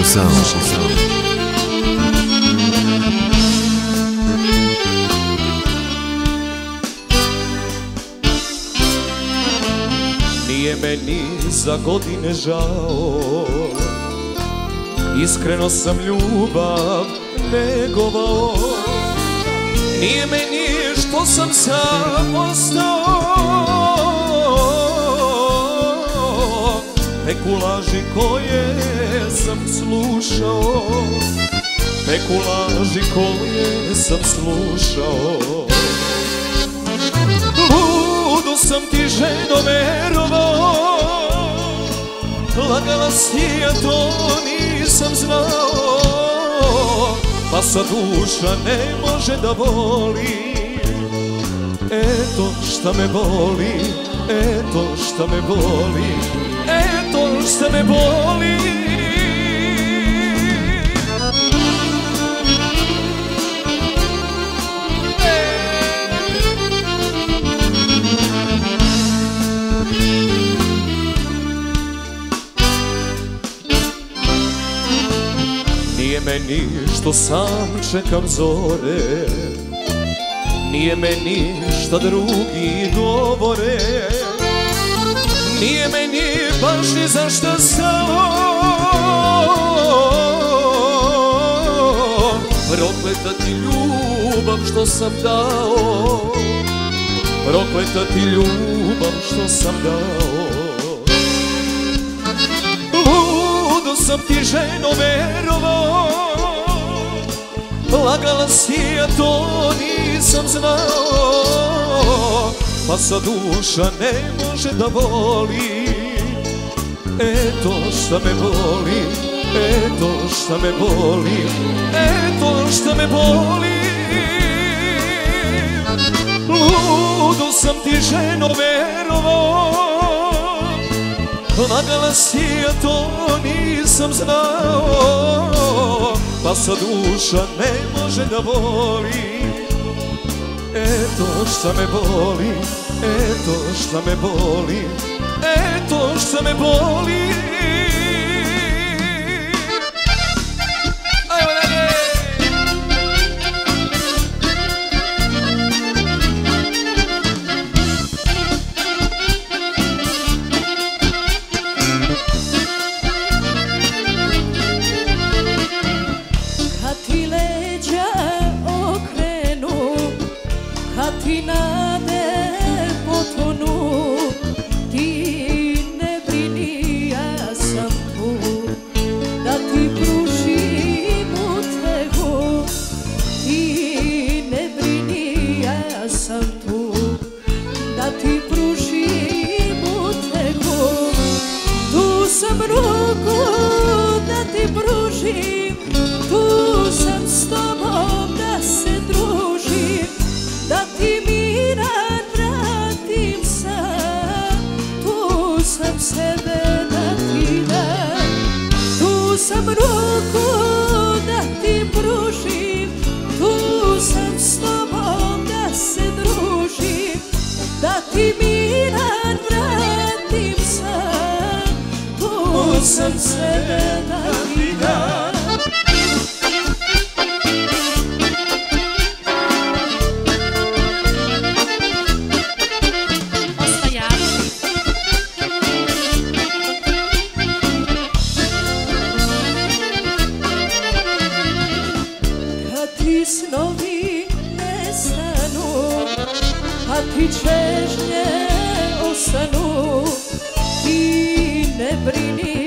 Šiko Sound. Nije meni za godine žao. Iskreno sam ljubav negovao. Nije meni što sam sam ostao Peku laži koje sam slušao. Peku laži koje sam slušao. Ludo sam ti ženo verovao Lagala si, ja to nisam znao. Pa sa duša ne može da voli. Eto šta me boli, eto šta me boli Šta me boli. Nije meni što sam čekam zore. Nije meni što drugi govore. Nije meni baš ni za šta stalo Prokleta ti ljubav što sam dao. Prokleta ti ljubav što sam dao. Ludo sam ti ženo verovao Lagala si, ja to nisam znao. Pa sa duša ne može da voli Eto šta me boli, eto šta me boli Eto šta me boli. Ludo sam ti ženo verovao Lagala si, ja to nisam znao Pa sa duša ne može da voli. Eto šta me boli, eto šta me boli Eto šta me boli! Kad ti leđa okrenu, kad ti nade tu sam da ti dam. Snovi nestanu, kad ti čežnje ostanu, ti ne brini,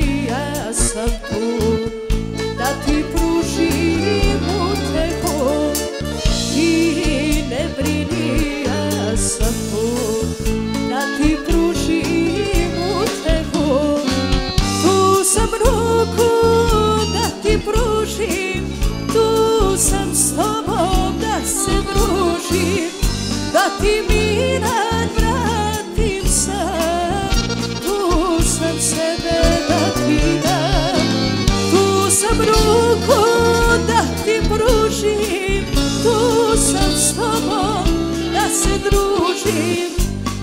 tu sam s tobom da se družim, da ti miran vratim sam, tu sam sebe da ti dam. Tu sam ruku da ti pružim, tu sam s tobom da se družim,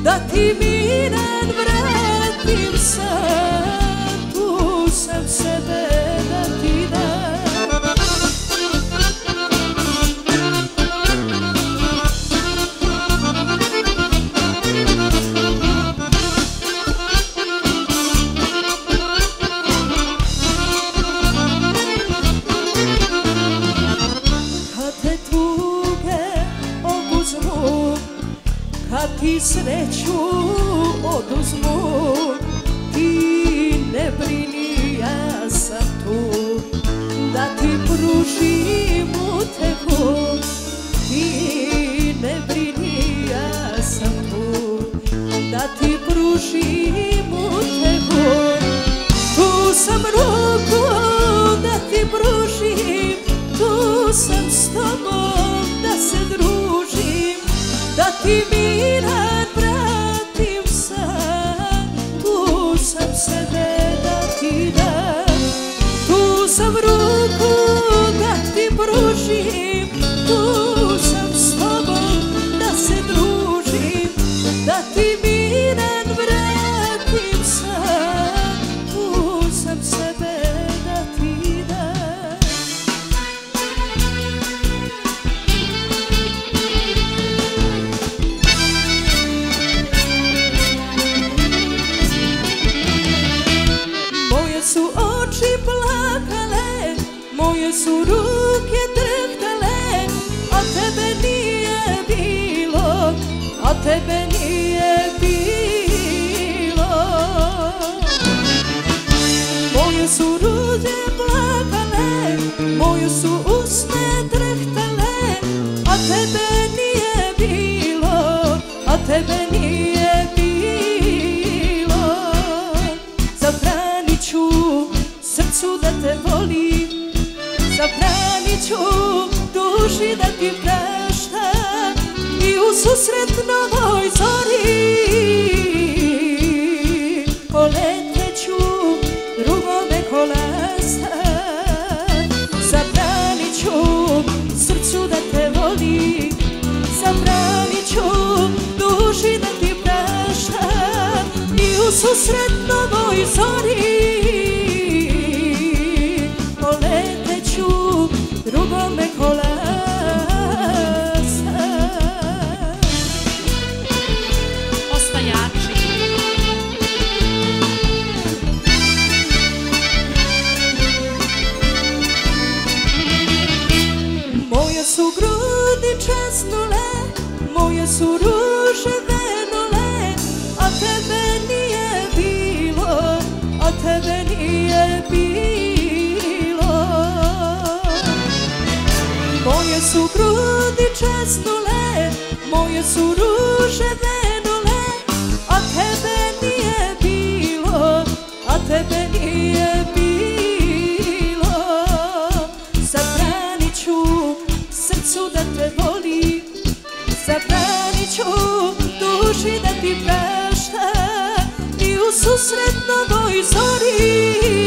da ti miran vratim sam, sreću oduzmu. Ti ne brini, ja sam tu. Da ti pružim utehu Ti ne brini, ja sam tu. Da ti pružim utehu Tu sam ruku da ti pružim. Tu sam s tobom da se družim Da ti miran vratim sam Tu sam sebe da ti dam Tu sam ruku da ti pružim Tu sam s tobom da se družim. Da ti miran tebe nije bilo. Moje su ruke plakale, moje su usne drhtale, a tebe nije bilo, a tebe nije bilo. Zabranit ću srcu da te voli Zabranit ću duši da ti prašta I u susret novoj zori. Poletet ću drugome kolasta Zabranit ću srcu da te voli. Zabranit ću duši da ti prašta I u susret novoj zori su grudi česnule, moje su ruže venule, a tebe nije bilo, a tebe nije bilo. Moje su grudi česnule, moje su ruže u susret novoj zori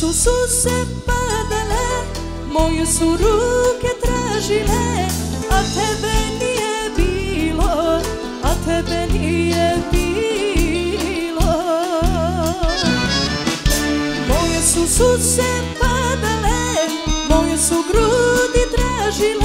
su suse padale, moje su ruke tražile, a tebe nije bilo, a tebe nije bilo. Moje su suse padale, moje su grudi tražile,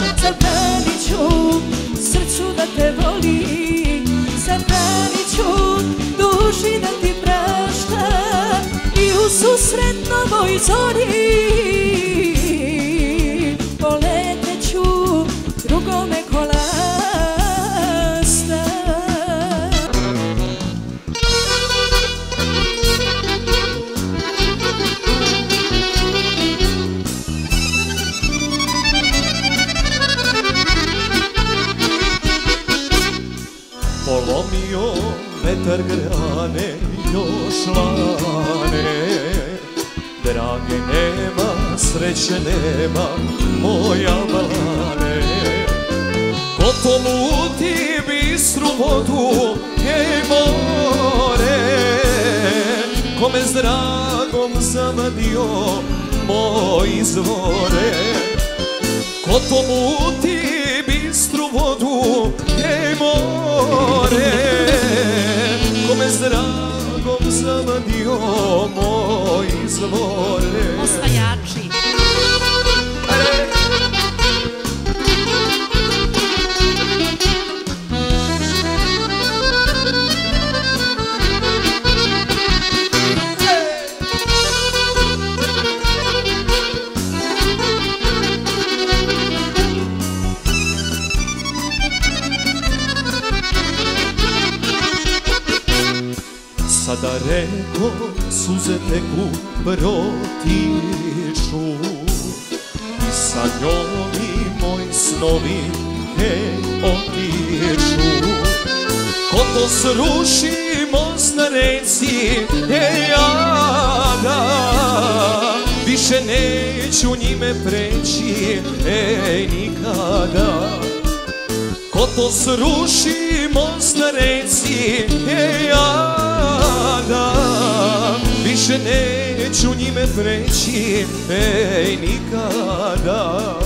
Zabranit ću srcu da te voli, zabranit ću duši da ti prašta. I u susret novoj zori vetar grane još lane Drage nema, sreće nema, moja balane Ko poluti bistru vodu, je more. Kome s dragom zavadio moj izvore Ko poluti bistru vodu, je more Dragom zavadio moj izvore Osvajači. Sada reko suze teku protiču. I sa njom i moji snovi hej otiču. Ko to sruši most na reci, hej jada Više neću njime preći, ej nikada Ko to sruši most na reci, ej jada Više neću njime preći, ej nikada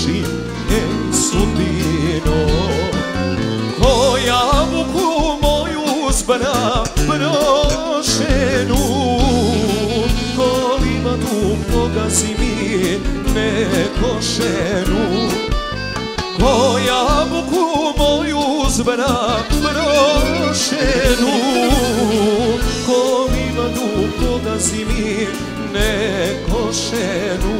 se tešim ej sudbino Ko jabuku moju zbra prošenu. Ko livadu pogazi mi nekošenu. Ko jabuku moju zbra prošenu. Ko livadu pogazi mi nekošenu